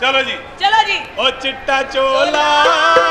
ਚਲੋ ਜੀ। ਚਲੋ ਜੀ। ਉਹ ਚਿੱਟਾ ਚੋਲਾ।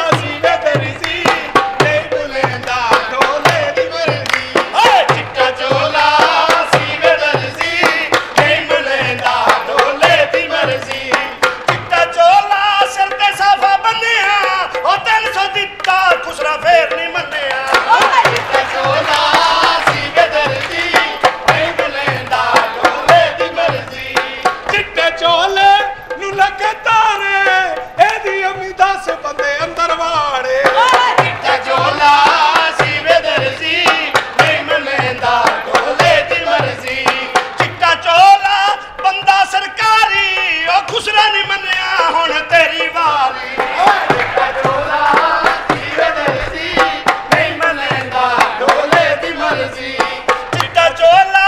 ਖੁਸਰਾ ਨਹੀਂ ਮੰਨਿਆ ਹੁਣ ਤੇਰੀ ਵਾਰੀ। ਚਿੱਟਾ ਚੋਲਾ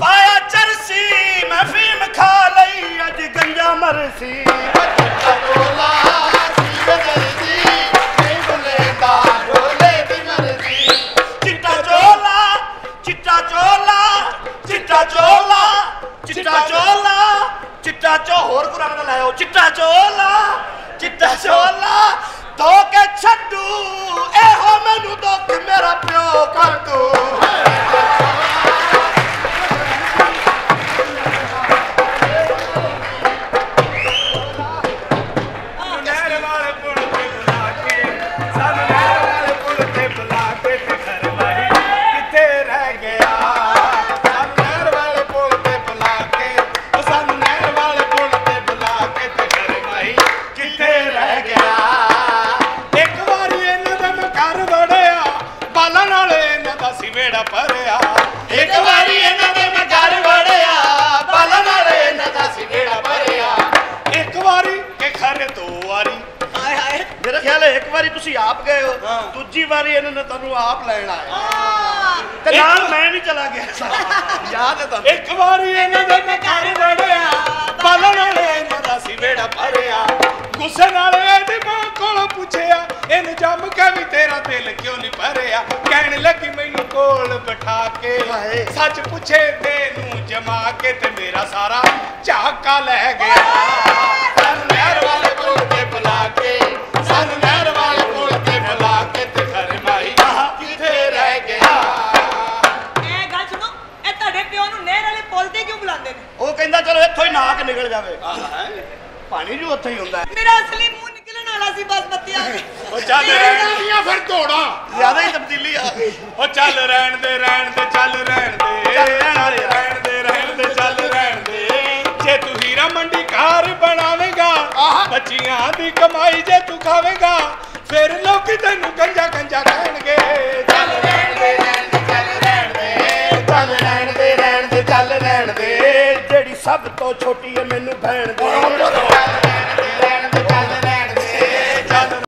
ਪਾਇਆ ਚਰਸੀ ਮੈਂ ਫੀਮ ਖਾ ਲਈ ਅੱਜ ਗੰਜਾ ਮਰਸੀ। ਚਿੱਟਾ ਚੋਲਾ ਸੀਵੇ ਦਰਜੀ ਨਹੀਂ ਮਲੇਂਦਾ ਢੋਲੇ ਦੀ ਚੋਲਾ ਚਿੱਟਾ ਚੋਲਾ ਚਿੱਟਾ ਚੋਲਾ ਚਿੱਟਾ ਚੋਲਾ। ਚਿੱਟਾ ਚੋ ਹੋਰ ਕੁਰਾਨ ਦਾ ਲਾਇਓ ਚਿੱਟਾ ਚੋਲਾ ਚਿੱਟਾ ਚੋਲਾ ਇਹਨਾਂ ਦਾ ਸੀ ਵੇੜਾ ਭਰਿਆ। ਇੱਕ ਵਾਰੀ ਇਹਨਾਂ ਦੇ ਮੈਂ ਘਰ ਵੜਿਆ ਬਾਲਾਂ ਨਾਲ ਇਹਨਾਂ ਦਾ ਸੀ ਵੇੜਾ ਭਰਿਆ। ਇੱਕ ਵਾਰੀ ਕਿ ਖਰੇ ਦੋ ਵਾਰੀ। ਹਾਏ ਹਾਏ। ਮੇਰਾ ਖਿਆਲ ਹੈ ਇੱਕ ਵਾਰੀ ਤੁਸੀਂ ਆਪ ਗਏ ਹੋ ਦੂਜੀ ਵਾਰੀ ਇਹਨਾਂ ਨੇ ਤੁਹਾਨੂੰ ਆਪ ਲੈਣ ਆਇਆ। ਤੇ ਨਾਲ ਮੈਂ ਵੀ ਚਲਾ ਗਿਆ ਸਾਂ। ਯਾਦ ਹੈ ਤੁਹਾਨੂੰ? ਇੱਕ ਵਾਰੀ ਇਹਨਾਂ ਦੇ ਮੈਂ ਘਰ ਵੜਿਆ ਬਾਲਣ ਵਾਲੇ ਇਹਨਾਂ ਦਾ ਸੀ ਵੇੜਾ ਭਰਿਆ। ਗੁੱਸੇ ਨਾਲ ਇਹਦੀ ਮਾਂ ਕੋਲੋਂ ਪੁੱਛਿਆ ਇਹਨੂੰ ਜੰਮ ਕੇ ਵੀ ਤੇਰਾ ਦਿਲ ਕਿਉਂ ਨਹੀਂ ਭਰਿਆ? ਕਹਿਣ ਲੱਗੀ ਮੈਨੂੰ ਕੋਲ ਬਿਠਾ ਕੇ। ਹਾਏ। ਸੱਚ ਪੁੱਛੇ ਤੈਨੂੰ ਜਮਾ ਕੇ ਤੇ ਮੇਰਾ ਸਾਰਾ ਝਾਕਾ ਲੈ ਗਿਆ। ਸਾਨੂੰ ਨਹਿਰ ਵਾਲੇ ਪੁਲ ਤੇ ਬੁਲਾ ਕੇ ਸਾਨੂੰ ਨਹਿਰ ਵਾਲੇ ਪੁਲ ਤੇ ਬੁਲਾ ਕੇ ਤੇ ਘਰ ਮਾਈ ਕਿੱਥੇ ਰਹਿ ਗਿਆ? ਇਹ ਗੱਲ ਸੁਣੋ ਇਹ ਤੁਹਾਡੇ ਪਿਓ ਨੂੰ ਨਹਿਰ ਵਾਲੇ ਪੁਲ ਤੇ ਕਿਉਂ ਬੁਲਾਉਂਦੇ ਨੇ? ਉਹ ਕਹਿੰਦਾ ਚਲੋ ਇੱਥੋਂ ਹੀ ਨਾਕ ਨਿਕਲ ਜਾਵੇ। ਪਾਣੀ ਵੀ ਉੱਥੇ ਹੀ ਹੁੰਦਾ। ਹੈ। ਮੇਰਾ ਅਸਲੀ ਮੂੰਹ ਵਾਲਾ ਸੀ ਬਸ ਬੱਤੀਆਂ ਉਹ ਚੱਲ ਰਹਿਣ ਦੀਆਂ ਫਿਰ ਤੋੜਾ ਜ਼ਿਆਦਾ ਹੀ ਤਬਦੀਲੀ ਆ ਗਈ ਉਹ ਚੱਲ ਰਹਿਣ ਦੇ ਰਹਿਣ ਦੇ ਚੱਲ ਰਹਿਣ ਦੇ ਚੱਲ ਰਹਿਣ ਦੇ। ਰਹਿਣ ਚੱਲ ਰਹਿਣ ਦੇ ਜੇ ਤੂੰ ਹੀਰਾ ਮੰਡੀ ਘਰ ਬਣਾਵੇਂਗਾ ਬੱਚੀਆਂ ਦੀ ਕਮਾਈ ਜੇ ਤੂੰ ਖਾਵੇਂਗਾ ਫਿਰ ਲੋਕੀ ਤੈਨੂੰ ਗੰਜਾ ਗੰਜਾ ਕਹਿਣਗੇ ਚੱਲ ਰਹਿਣ ਦੇ ਰਹਿਣ ਦੇ ਚੱਲ ਰਹਿਣ ਦੇ ਚੱਲ ਰਹਿਣ ਦੇ ਰਹਿਣ ਦੇ ਚੱਲ ਰਹਿਣ ਦੇ ਜਿਹੜੀ ਸਭ ਤੋਂ ਛੋਟੀ ਹੈ ਮੈਨੂੰ ਭੈਣ ਦੇ ਚੱਲ ਰਹਿਣ ਦੇ ਰਹਿਣ ਦੇ ਚੱਲ